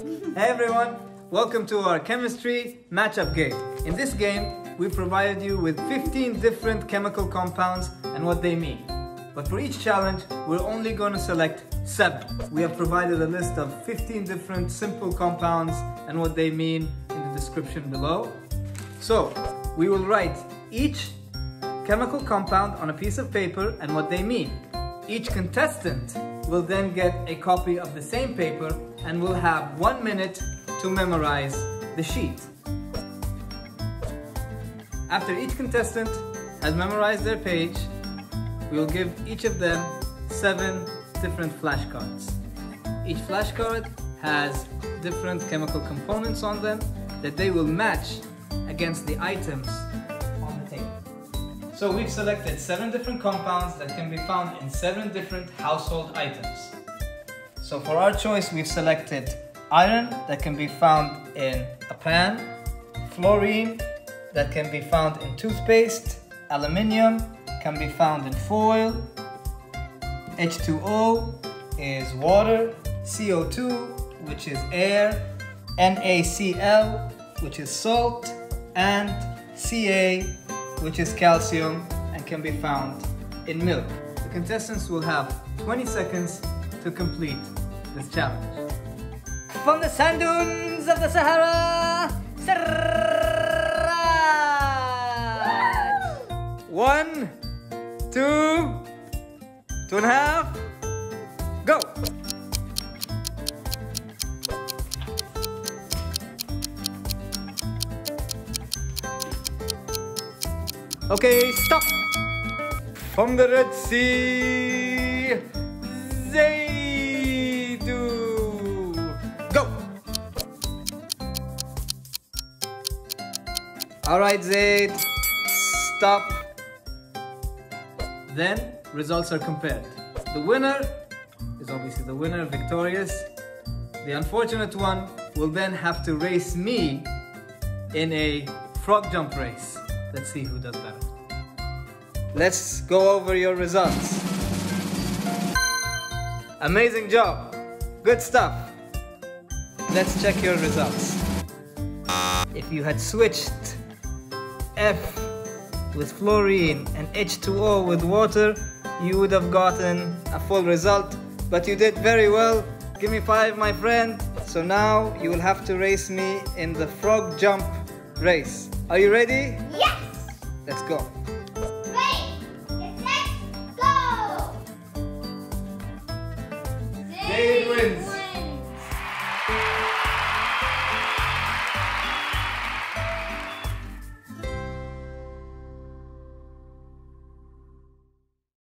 Hey everyone, welcome to our chemistry matchup game. In this game, we provided you with 15 different chemical compounds and what they mean. But for each challenge, we're only going to select 7. We have provided a list of 15 different simple compounds and what they mean in the description below. So, we will write each chemical compound on a piece of paper and what they mean. Each contestant will then get a copy of the same paper and will have one minute to memorize the sheet. After each contestant has memorized their page, we will give each of them seven different flashcards. Each flashcard has different chemical components on them that they will match against the items. So we've selected seven different compounds that can be found in seven different household items. So for our choice, we've selected iron that can be found in a pan, fluorine that can be found in toothpaste, aluminium can be found in foil, H2O is water, CO2 which is air, NaCl which is salt, and Ca which is calcium and can be found in milk. The contestants will have 20 seconds to complete this challenge. From the sand dunes of the Sahara, Sarraj. One, two, two and a half, Okay, stop! From the Red Sea, Zaidu! Go! Alright, Zaid, stop. Then results are compared. The winner is obviously the winner, victorious. The unfortunate one will then have to race me in a frog jump race. Let's see who does better. Let's go over your results. Amazing job. Good stuff. Let's check your results. If you had switched F with fluorine and H2O with water, you would have gotten a full result, but you did very well. Give me five, my friend. So now you will have to race me in the frog jump race. Are you ready? Yes! Let's go.